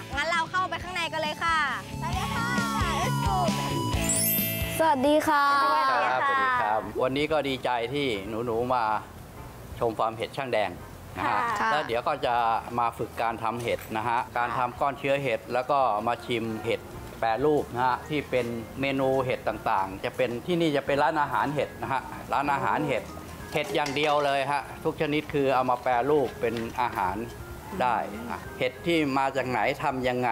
งค่ะงั้นเราเข้าไปข้างในกันเลยค่ะไปเลยค่ะ let's go สวัสดีค่ะครับสวัสดีครับ วันนี้ก็ดีใจที่หนูๆมาชมฟาร์มเห็ดช่างแดงนะฮะค่ะแล้วเดี๋ยวก็จะมาฝึกการทำเห็ดนะฮะ การทำก้อนเชื้อเห็ดแล้วก็มาชิมเห็ดแปรรูปนะฮะที่เป็นเมนูเห็ดต่างๆ จะเป็นที่นี่จะเป็นร้านอาหารเห็ดนะฮะร้านอาหารเห็ดเห็ดอย่างเดียวเลยฮะทุกชนิดคือเอามาแปรรูปเป็นอาหาร ได้อะเห็ดที่มาจากไหนทำยังไง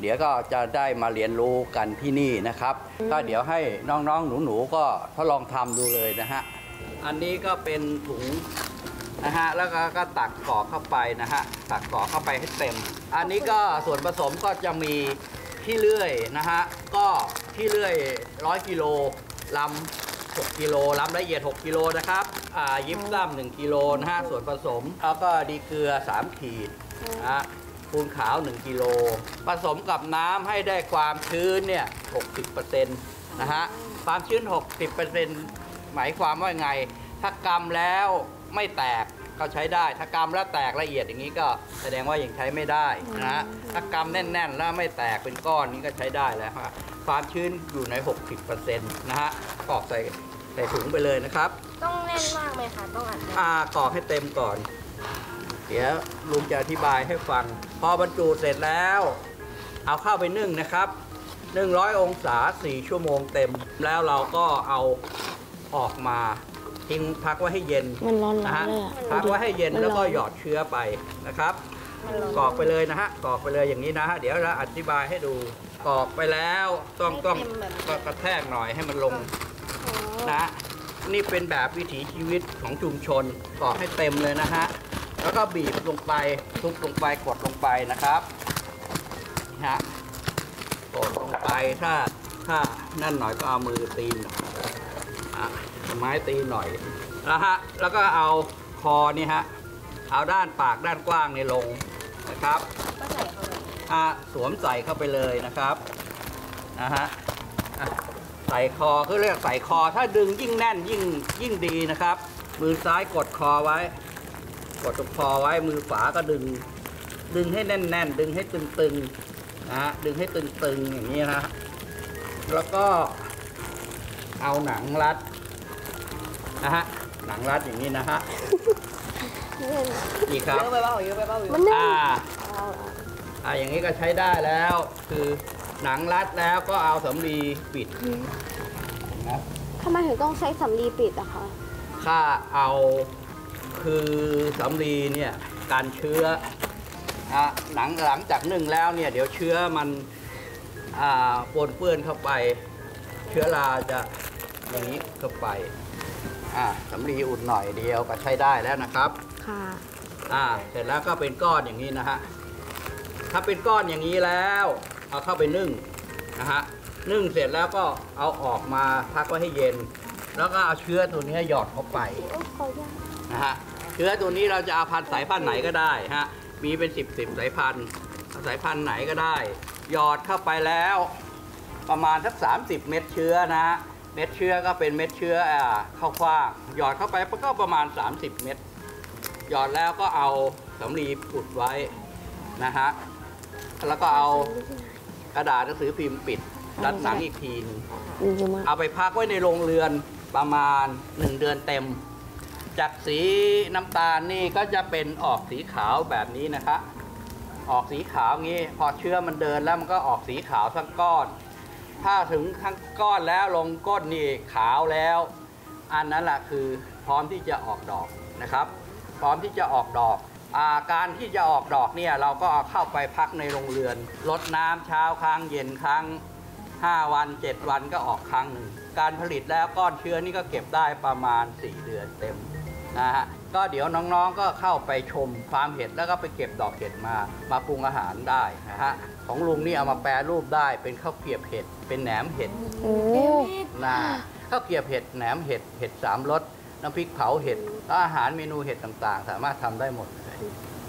เดี๋ยวก็จะได้มาเรียนรู้กันที่นี่นะครับ ก็เดี๋ยวให้น้องๆหนูๆก็ทดลองทำดูเลยนะฮะ อันนี้ก็เป็นถุงนะฮะแล้วก็ก็ตักกรอกเข้าไปนะฮะตักกรอกเข้าไปให้เต็ม อันนี้ก็ส่วนผสมก็จะมีที่เลื่อยนะฮะก็ที่เลื่อยร้อยกิโลลำ 6กิโลลำละเอียด 6กิโลนะครับอ่ายิบซ้ำ1กิโลนะฮะส่วนผสม แล้วก็ดีเกลือ 3 ขีดนะฮะปูนขาว 1กิโลผสมกับน้ำให้ได้ความชื้นเนี่ย 60%นะฮะความชื้น 60%หมายความว่าไง ถ้ากำแล้วไม่แตก ก็ใช้ได้ ถ้ากำแล้วแตกละเอียดอย่างนี้ก็แสดงว่ายังใช้ไม่ได้นะฮะถ้ากำแน่นๆ แล้วไม่แตกเป็นก้อนนี้ก็ใช้ได้แล้วฮะความชื้นอยู่ใน 60%นะฮะกรอกใส่ใส่ถุงไปเลยนะครับ ต้องแน่นมากไหมคะต้องอัดแน่นอ่ากรอกให้เต็มก่อน เดี๋ยวลุงจะอธิบายให้ฟัง พอบรรจุเสร็จแล้ว เอาเข้าไปนึ่งนะครับ100 องศา 4 ชั่วโมงเต็ม แล้วเราก็เอาออกมา ทิ้งพักไว้ให้เย็นมันร้อนนะๆฮะเลยอะพักไว้ให้เย็นมันร้อนแล้วก็หยอดเชื้อไปนะครับกรอกไปเลยนะฮะกรอกไปเลยอย่างนี้นะฮะเดี๋ยวเราอธิบายให้ดูกรอกไปแล้วต้องต้องก็กระแทกหน่อยให้มันลงนะนี่เป็นแบบวิถีชีวิตของชุมชนกรอกให้เต็มเลยนะฮะแล้วก็บีบลงไปทุบลงไปกดลงไปนะครับนี่ฮะกดลงไปถ้าถ้านั่นหน่อยก็เอามือตีนหน่อยอะเอา ไม้ตีหน่อยนะฮะแล้วก็เอาคอนี่ฮะเอาด้านปากด้านกว้างในลงนะครับก็ใส่เข้าไปอะสวมใส่เข้าไปเลยนะครับนะฮะใส่คอคือเรียกใส่คอถ้าดึงยิ่งแน่นยิ่งยิ่งดีนะครับ มือซ้ายกดคอไว้ กดตรงคอไว้มือขวาก็ดึง ดึงให้แน่น ๆ ดึงให้ตึงๆนะฮะดึงให้ตึงๆอย่างนี้นะแล้วก็เอาหนังรัด นะฮะหนังรัดอย่างนี้นะฮะนี่ครับเยอะไปเปล่าเยอะไปเปล่าวิวมันแน่นอ่าอ่าอย่างนี้ก็ใช้ได้แล้ว คือหนังรัดแล้วก็เอาสำลีปิดนะทำไมถึงต้องใช้สำลีปิดอะคะถ้าเอาคือสำลีเนี่ยการเชื้ออะหนังหลังจากนึ่งแล้วเนี่ยเดี๋ยวเชื้อมันอ่าปนเปื้อนเข้าไป เชื้อราจะอย่างนี้เข้าไป อ่าสำลีอุ่นหน่อยเดียวก็ใช้ได้แล้วนะครับ ค่ะ อ่า เสร็จแล้วก็เป็นก้อนอย่างนี้นะฮะ ถ้าเป็นก้อนอย่างนี้แล้ว เอาเข้าไปนึ่งนะฮะ นึ่งเสร็จแล้วก็เอาออกมาพักไว้ให้เย็น แล้วก็เอาเชื้อตัวนี้หยอดเข้าไปนะฮะ เชื้อตัวนี้เราจะเอาพันธุ์สายพันธุ์ไหนก็ได้ฮะ มีเป็นสิบสิบสายพันธุ์เอาสายพันธุ์ไหนก็ได้ หยอดเข้าไปแล้ว ประมาณสัก 30 เม็ดเชื้อนะฮะ เม็ดเชื้อก็เป็นเม็ดเชื้ออ่าข้าวฟ่างหยอดเข้าไปก็ประมาณ 30 เม็ดหยอดแล้วก็เอาสำลีปุดไว้นะฮะแล้วก็เอากระดาษหนังสือพิมพ์ปิดรัดหนังอีกทีหนึงดีเยอะมากเอาไปพักไว้ในโรงเรือนประมาณ1เดือนเต็ม จากสีน้ำตาลนี่ก็จะเป็นออกสีขาวแบบนี้นะคะ ออกสีขาวงี้ พอเชื้อมันเดินแล้วมันก็ออกสีขาวทั้งก้อน ถ้าถึงทั้งก้อนแล้วลงก้นนี่ขาวแล้ว อันนั้นแหละคือพร้อมที่จะออกดอกนะครับ พร้อมที่จะออกดอกอาการที่จะออกดอกเนี่ยเราก็เข้าไปพักในโรงเรือนลดน้ำเช้าครั้งเย็นครั้ง 5 วัน 7 วันก็ออกครั้งหนึ่งการผลิตแล้วก้อนเชื้อนี่ก็เก็บได้ประมาณ 4 เดือนเต็มนะฮะ ก็เดี๋ยวน้องๆก็เข้าไปชมฟาร์มเห็ดแล้วก็ไปเก็บดอกเห็ดมามาปรุงอาหารได้นะฮะของลุงนี่เอามาแปรรูปได้เป็นข้าวเกรียบเห็ดเป็นแหนมเห็ดโอ้นะข้าวเกรียบเห็ดแหนมเห็ดเห็ดสามรสน้ำพริกเผาเห็ดแล้วอาหารเมนูเห็ดต่างๆ สามารถทำได้หมดเลย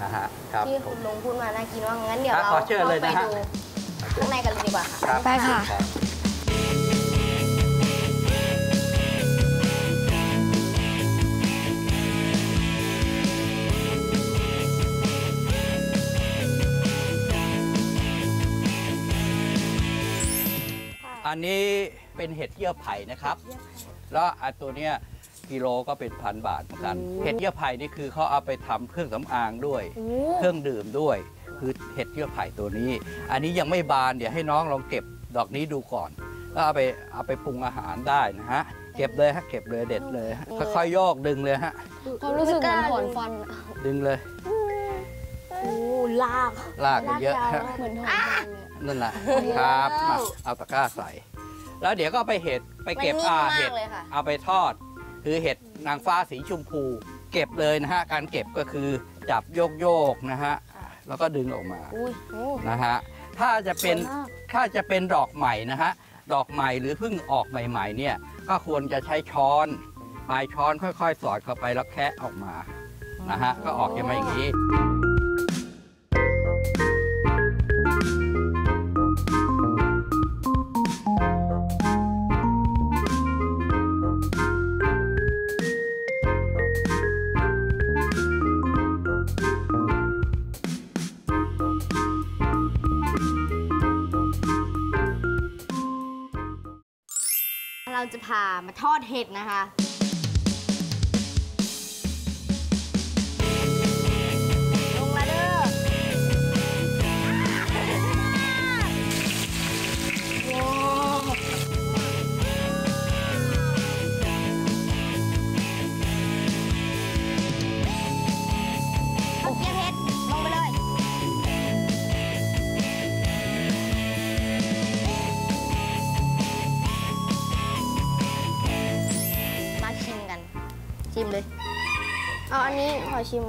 นะฮะครับที่ผคุมณลุงพูดมาน่ากินว่างั้นเดี๋ยวครับเราขอเชิญเลยไปนะฮะดูข้างในกันเลยดีกว่าค่ะครับไปค่ะ นนี้เป็นเห็ดเยื่อไผ่นะครับ แล้วอันตัวเนี้ยกิโลก็เป็นพันบาทเหมือนกัน เห็ดเยื่อไผ่นี่คือเขาเอาไปทำเครื่องสำอางด้วย เครื่องดื่มด้วย คือเห็ดเยื่อไผ่ตัวนี้ อันนี้ยังไม่บานเดี๋ยวให้น้องลองเก็บดอกนี้ดูก่อนแล้วเอาไปเอาไปปรุงอาหารได้นะฮะ เก็บเลยฮะเก็บเลยเด็ดเลยฮะค่อยๆโยกดึงเลยฮะความรู้สึกเหมือนถอนฟันอะดึงเลยโอ้ ลากลากกันเยอะฮะเหมือนถอนฟันเลยอะนั่นแหละครับมาเอาตะกร้าใส่ แล้วเดี๋ยวก็ไปเห็ดไปเก็บมันนิ่มอ่ามากเห็ดเลยค่ะ เอาไปทอด คือเห็ดนางฟ้าสีชมพู เก็บเลยนะฮะ การเก็บก็คือจับโยกโยกๆนะฮะ แล้วก็ดึงออกมา อุ้ยโอ้นะฮะ ถ้าจะเป็น สวยมาก ถ้าจะเป็นดอกใหม่นะฮะ ดอกใหม่หรือเพิ่งออกใหม่ๆเนี่ย ก็ควรจะใช้ช้อน ปลายช้อนค่อยๆ สอดเข้าไปแล้วแคะออกมา นะฮะ ก็ออกจะมาอย่างนี้ มาทอดเห็ดนะคะ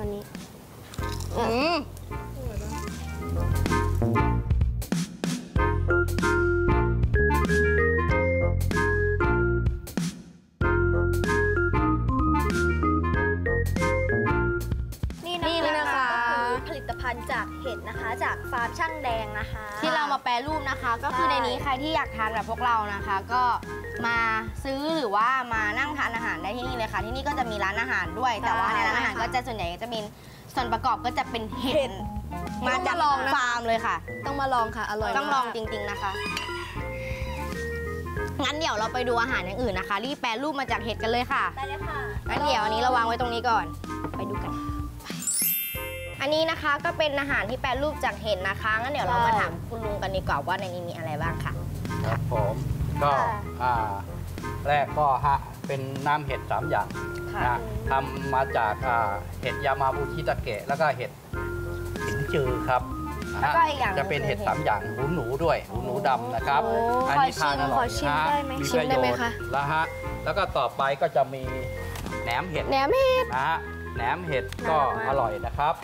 อันนี้ข กเห็ดนะคะ จากฟาร์มช่างแดงนะคะ ที่เรามาแปรรูปนะคะ ก็คือใช่ในนี้ใครที่อยากทานแบบพวกเรานะคะ ก็มาซื้อหรือว่ามานั่งทานอาหารได้ที่นี่เลยค่ะ ที่นี่ก็จะมีร้านอาหารด้วย แต่ว่าในร้านอาหารก็จะส่วนใหญ่จะเป็นส่วนประกอบก็จะเป็นเห็ดมาจากฟาร์มเลยค่ะ ต้องมาลองค่ะอร่อยต้องลองมากจริง ๆนะคะงั้นเดี๋ยวเราไปดูอาหารอย่างอื่นนะคะ รีบแปรรูปมาจากเห็ดกันเลยค่ะ ได้เลยค่ะงั้นเดี๋ยวอันนี้เราวางไว้ตรงนี้ก่อน ไปดูกัน อันนี้นะคะก็เป็นอาหารที่แปรรูปจากเห็ดนะคะงั้นเดี๋ยวเรามาถามคุณลุงกันดีกว่าว่าในนี้มีอะไรบ้างค่ะ ครับผมก็อ่าแรกก็ฮะเป็นน้ำเห็ดสามอย่างค่ะนะทำมาจากอ่าเห็ดยามาบุชิตะเกะ แล้วก็เห็ดหินจือครับนะฮะแล้วก็อีกอย่างหนึ่งจะเป็นเห็ดคือเห็ดสามอย่างหูหนูด้วยหูหนูดำนะครับโอ้อันนี้ทานอร่อยขอชิมนะฮะได้ไหมมีชิมประได้โยไหมชน์คะแล้วฮะแล้วก็ต่อไปก็จะมีแหนมเห็ดแหนมเห็ดนะฮะแหนมเห็ดก็น่ารักมากอร่อยนะครับ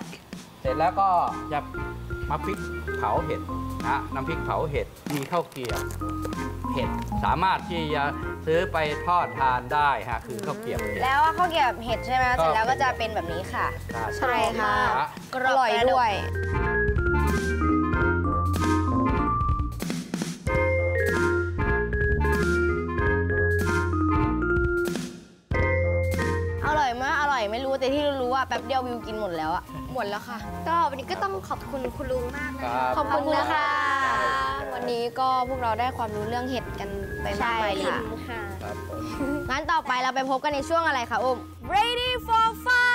เสร็จแล้วก็จะมาพริกเผาเห็ดนะฮะน้ำพริกเผาเห็ดมีข้าวเกรี๊ยวเห็ดสามารถที่จะซื้อไปทอดทานได้ฮะคือข้าวเกรี๊ยวเห็ด แล้วข้าวเกรี๊ยวเห็ดใช่ไหมก็เสร็จแล้วก็จะเป็นแบบนี้ค่ะ ใช่ค่ะนฮกรออบร่อยกระด้วย แป๊บเดียววิวกินหมดแล้วอะหมดแล้วค่ะ ก็วันนี้ก็ต้องขอบคุณคุณลุงมากนะคคะรับขอบคุณนะคะครับวันนี้ก็พวกเราได้ความรู้เรื่องเห็ดกันไปมากมายเลยค่ะค่ะครับผมงั้นต่อไปเราไปพบกันในช่วงอะไรคะอุ้ม Ready for fun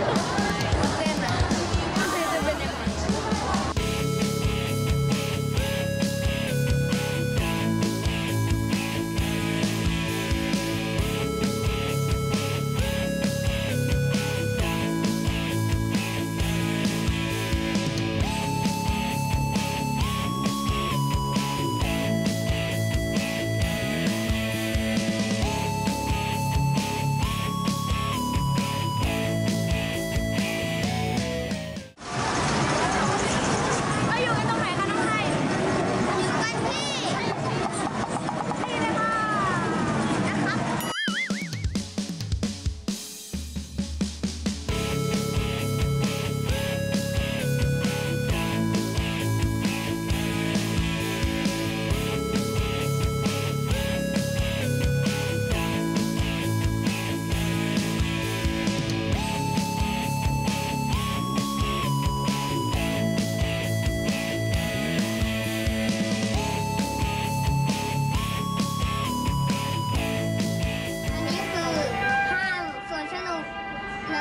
Thank you.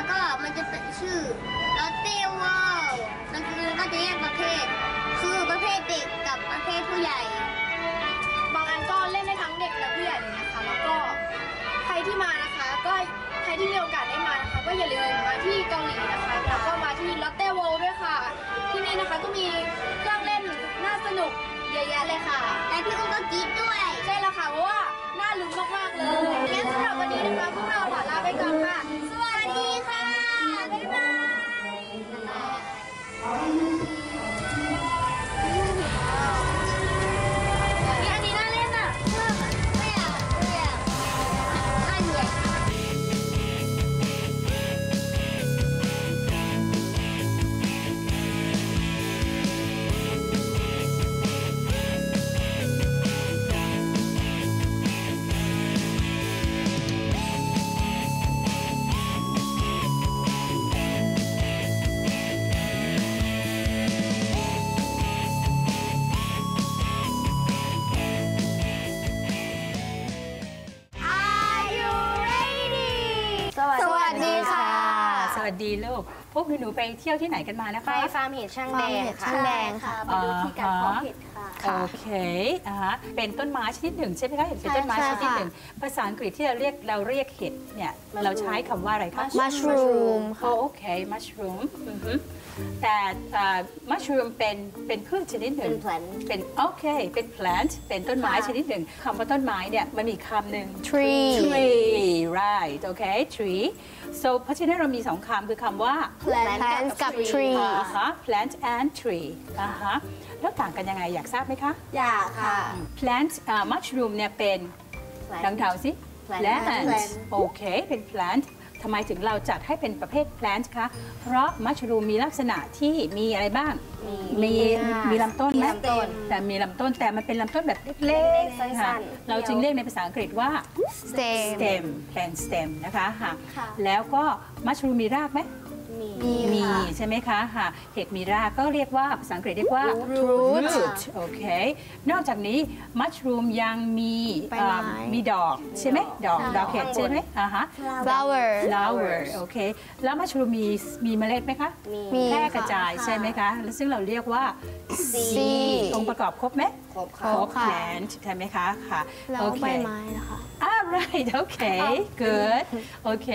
ก็มันจะเป็นชื่อลอตเต้วอลมันก็จะแยกประเภท คือประเภทเด็กกับประเภทผู้ใหญ่ บางอันก็เล่นได้ทั้งเด็กและผู้ใหญ่เลยนะคะ แล้วก็ใครที่มานะคะ ก็ใครที่มีโอกาสได้มานะคะ ก็อย่าลืมมาที่เกาหลีนะคะ แล้วก็มาที่ลอตเต้วอลด้วยค่ะ ที่นี่นะคะก็มีเครื่องเล่นน่าสนุกเยอะแยะเลยค่ะ และพี่อุ้มก็กรี๊ดด้วย ใช่แล้วค่ะ เพราะว่าน่าลุ้นมากๆเลย งั้นสำหรับวันนี้นะคะพวกเราขอลาไปก่อนค่ะ พวกหนูๆไปเที่ยวที่ไหนกันมานะไปคะฟาร์มเห็ดช่างฟาแดร์มงเห็ดค่ะช่างแดงค่ะมาดูวิธีการเพาะเห็ดค่ะ โอเคอ่าฮะเป็นต้นไม้ชนิดหนึ่งใช่ไหมคะเห็ดเป็นต้นไม้ใช่ชค่ะนิดหนึ่งภาษาอังกฤษที่เราเรียกเราเรียกเห็ดเนี่ยเราใช้คำว่าอะไรคะ mushroom โอค่ะโอเค mushroom อือฮึ แต่อ่า mushroom เป็นเป็นพืชชนิดหนึ่ง เป็น plant เป็นโอเค เป็น plant เป็นต้นไม้ชนิดหนึ่งคำว่าต้นไม้เนี่ยมันมีคำหนึ่ง tree tree right okay tree so เพราะฉะนั้นเรามีสองคำคือคำว่า plants กับ tree อ่าฮะ plant and tree อ่าฮะแล้วต่างกันยังไงอยากทราบไหมคะ อยากค่ะ plant อ่า mushroom เนี่ยเป็น Plant ดังเทาสิ Plant Plant โอเค เป็น plant ทำไมถึงเราจัดให้เป็นประเภท plant คะ เพราะ mushroom มีลักษณะที่มีอะไรบ้าง มีค่ะมีลำต้นไหมมีลำต้นแต่มีลำต้นแต่มันเป็นลำต้นแบบเล็กเล็กๆๆสั้นๆค่ะเราจึงเดียวเรียกในภาษาอังกฤษว่า stem stem plant stem นะคะค่ะค่ะแล้วก็ mushroom มีรากไหม มีมีมีค่ะ ใช่ไหมคะค่ะเห็ดมีรากก็เรียกว่าภาษาอังกฤษเรียกว่า root root โอเค นอกจากนี้มัชรูมยังมีใบไม้อ่ามีดอกใช่ไหมดอกค่ะดอกเห็ดใช่ไหมอ่าฮะ flower flower โอเค แล้วมัชรูมมีมีเมล็ดไหมคะ มีมี แพร่กระจายใช่ไหมคะแล้วซึ่งเราเรียกว่า seed องค์ประกอบครบไหมครบครค่ะบค่ะ plant ใช่ไหมคะ ค่ะแล้วโอเคใบไม้นะคะ alright okay good โอเค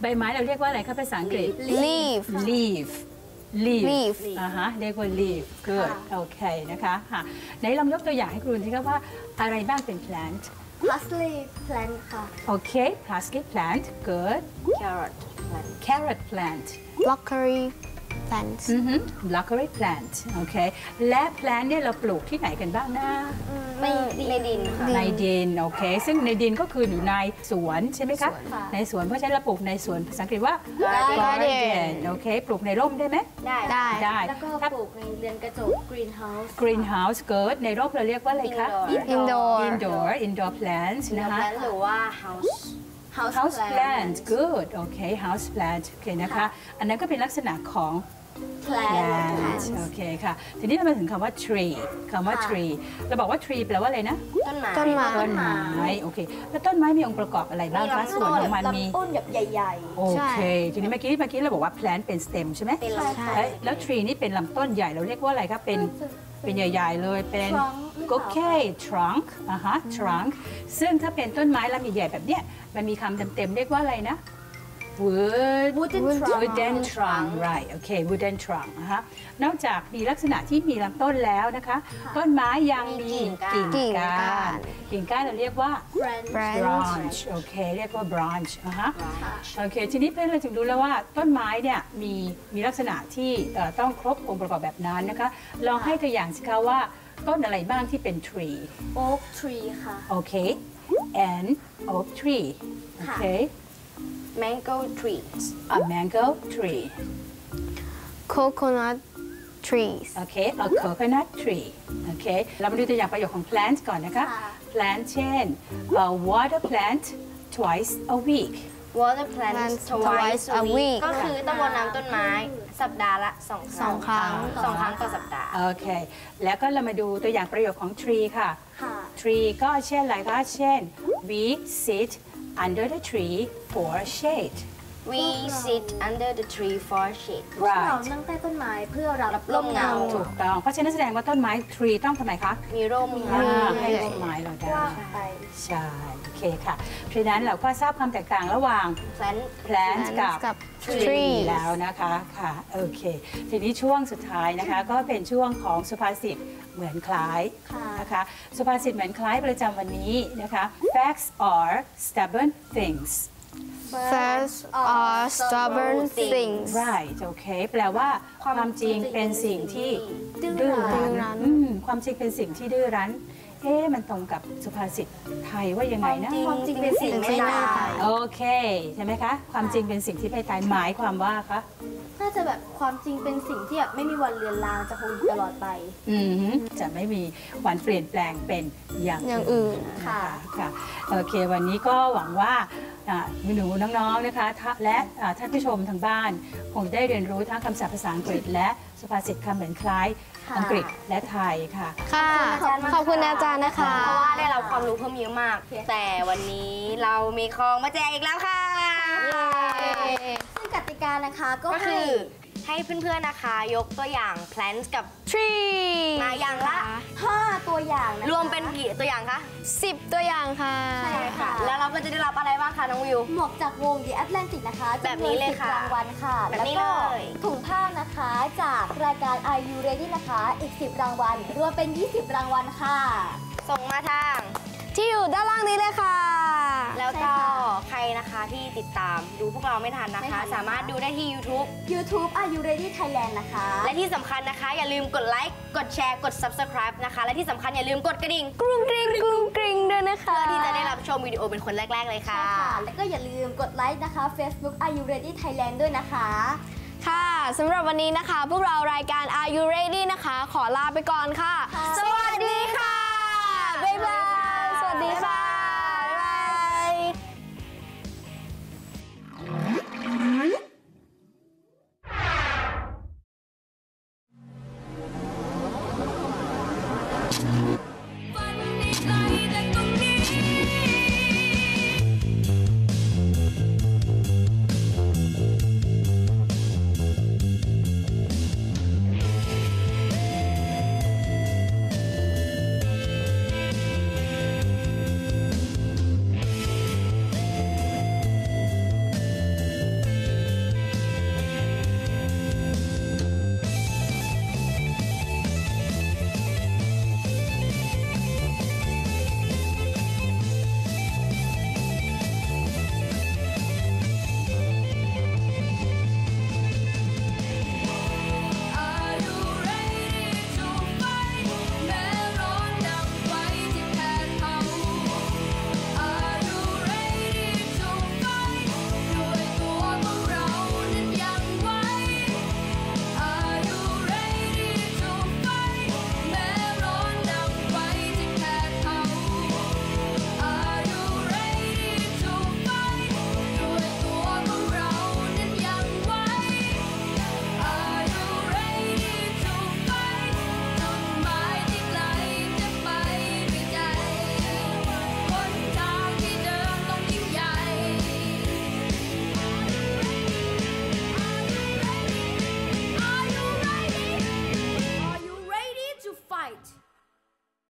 ใบไม้เราเรียกว่าอะไรคะภาษาอังกฤษ leaf leaf leaf leaf อ่าฮะเรียกว่า leaf good โอเคนะคะค่ะไหนลองยกตัวอย่างให้ครูที่ครับว่าอะไรบ้างเป็น plant parsley plant ค่ะโอเค parsley plant good carrot plant carrot plant broccoli plants อือฮึ broccoli plant โอเคและ plant เนี่ยเราปลูกที่ไหนกันบ้างนะไม่ในดินค่ะในดินโอเค ซึ่งในดินก็คืออยู่ในสวนใช่ไหมคะสวนค่ะในสวนเพราะฉะนั้นเราปลูกในสวนภาษาอังกฤษว่า garden โอเค ปลูกในร่มได้ไหมได้ได้ได้แล้วก็ถ้าปลูกในเรือนกระจก greenhouse greenhouse เกิดในร่มเราเรียกว่าอะไรคะ indoor indoor indoor plants นะนะคะคะหรือว่า house house house plant good โอเค house plant โอเคนะคะ อันนั้นก็เป็นลักษณะของ plant plant โอเคค่ะ ทีนี้เรามาถึงคำว่า tree คำว่าค่ะ tree เราบอกว่า tree แปลว่าอะไรนะ ต้นไม้ ต้นไม้ ต้นไม้ โอเค แล้วต้นไม้มีองค์ประกอบอะไรบ้างคะ ส่วนของมันมีลำต้นแบบใหญ่โอเค ทีนี้เมื่อกี้เมื่อกี้เราบอกว่า plant เป็น stem ใช่ไหมๆเป็นลำต้นแล้วแล้ว tree นี่เป็นลำต้นใหญ่ เราเรียกว่าอะไรครับเป็น เป็นใหญ่ ๆ เลยเป็น Trunk หรือเปโอล่าเค trunk อะฮะ trunk ซึ่งถ้าเป็นต้นไม้ลำใหญ่ๆแบบเนี้ยมันมีคำเต็มๆเรียกว่าอะไรนะ wood Wooden trunk wooden trunk right โอเค wooden trunk นะคะนอกจากมีลักษณะที่มีลำต้นแล้วนะคะ ต้นไม้ยังมีมีกิ่กิ่งงกิ่งก้าก้านนกิ่งก้านเราเรียกว่า branch branch branch โอเคเรียกว่า branch อะฮะโอเคทีนี้เพื่อนเราถึงรู้แล้วว่าต้นไม้เนี่ยมีมีลักษณะที่เอ่อต้องครบองค์ประกอบแบบนั้นนะคะ ลองให้ตัวอย่างสิคะว่าต้นอะไรบ้างที่เป็น tree oak tree ค่ะ โอเค and oak tree โอเค mango tree a mango tree coconut trees โอเค a coconut tree โอเค เรามาดูตัวอย่างประโยคของ plant ก่อนนะคะค่ะ plant เช่น a water plant twice a week water plant Plants twice a week ก็ค่ะคือต้องรดน้ำต้นไม้สัปดาห์ละสองคสรั้องงครั้งสองครั้งต่อสัปดาห์ โอเค แล้วก็เรามาดูตัวอย่างประโยคของ tree ค่ะค่ะ tree ก็เช่นอะไรคะ เช่น we sit under the tree for shade we sit under the tree for shade พวกเรา right นั่งใต้ต้นไม้เพื่อรับร่มเงา ถูกต้อง เพราะฉะนั้นแสดงว่าต้นไม้ tree ต้องทำไมคะมีร่มอ่าเงาให้ร่มไม้เราได้กว้างไป ใช่ โอเคค่ะ เพราะฉะนั้นเราก็ทราบความแตกต่างระหว่าง plant plant กับ กับ tree tree แล้วนะคะค่ะโอเค ทีนี้ช่วงสุดท้ายนะคะ ก็เป็นช่วงของสุภาษิตเหมือนคล้ายค่ะ นะคะสุภาษิตเหมือนคล้ายประจำวันนี้นะคะ facts are stubborn things first are stubborn things right โอเคแปลว่าความจริงเป็นสิ่งที่ดื้อดื้อรั้รั้นนอืมความจริงเป็นสิ่งที่ดื้อรั้นเอ๊ะมันตรงกับสุภาษิตไทยว่ายังไงนะ ความจริงเป็นสิ่งไม่ตาย โอเค ใช่ไหมคะ ความจริงเป็นสิ่งที่ไม่ตาย หมายความว่าคะ น่าจะแบบความจริงเป็นสิ่งที่แบบไม่มีวันเลือนลางจะคงอยู่ตลอดไป อืมฮึจะไม่มีวันเปลี่ยนแปลงเป็นอย่างอย่างอื่นค่ะ ค่ะโอเค วันนี้ก็หวังว่าอ่าหนูๆน้องๆนะคะท่าและอ่าท่านผู้ชมทางบ้าน คงได้เรียนรู้ทั้งคำศัพท์ภาษาอังกฤษ และสุภาษิตคำเหมือนคล้ายค่ะ อังกฤษและไทยค่ะ ค่ะ ขอบคุณอาจารย์นะคะ เพราะว่าได้รับความรู้เพิ่มเยอะมาก แต่วันนี้เรามีของมาแจกอีกแล้วค่ะซึ่ง กติกานะคะ ก็ก็คืคืออ ให้เพื่อนๆนะคะ ยกตัวอย่าง plants กับ tree มาอย่างละ 5ตัวอย่างนะคะรวมเป็นกี่ตัวอย่างคะสิบตัวอย่างค่ะ ใช่ค่ะ แล้วเราก็จะได้รับอะไรบ้างคะน้องวิว หมวกจากวง The Atlantic นะคะแบบนี้เลยค่ะจำนวน10รางวัลค่ะแบบนี้แล้วก็เลยถุงผ้านะคะจากรายการ Are You Ready นะคะ อีก 10 รางวัล รวมเป็น 20 รางวัลค่ะ ส่งมาทาง ที่อยู่ด้านล่างนี้เลยค่ะ แล้วก็ใช่ค่ะใครนะคะที่ติดตามดูพวกเราไม่ทันนะไม่ทัคะนนะคะ สามารถดูได้ที่ YouTube YouTube Are You Ready Thailand นะคะ และที่สำคัญนะคะ อย่าลืมกดไลค์กดแชร์กด Subscribe นะคะ และที่สำคัญอย่าลืมกดกระดิ่งกรุงกริงกรุงกริงด้วยนะคะเพื่อที่จะได้รับชมวิดีโอเป็นคนแรก ๆ เลยค่ะใช่ค่ะแล้วก็อย่าลืมกดไลค์นะคะ Facebook Are You Ready Thailand ด้วยนะคะค่ะสำหรับวันนี้นะคะ พวกเรารายการ Are You Ready นะคะ ขอลาไปก่อนค่ะค่ะสวัสดีค่ะ บ๊ายบาย สวัสดีค่ะ